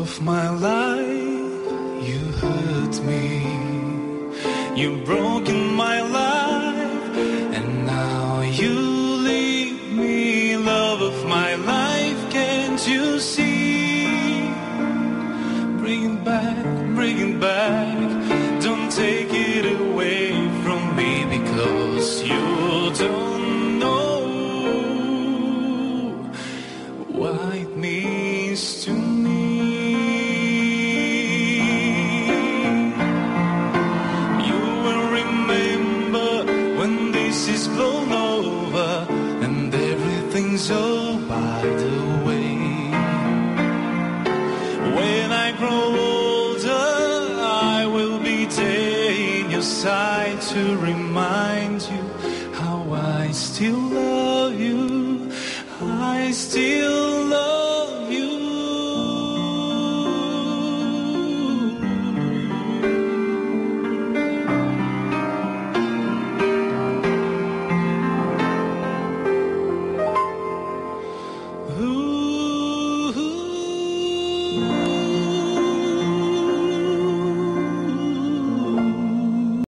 of my life, you hurt me. You've broken my life, and now you leave me. Love of my life, can't you see? Bring it back, bring it back. Don't take it away from me because you don't know what it means to me. This is blown over and everything's all by the way. When I grow older, I will be in your side to remind you how I still love you. I still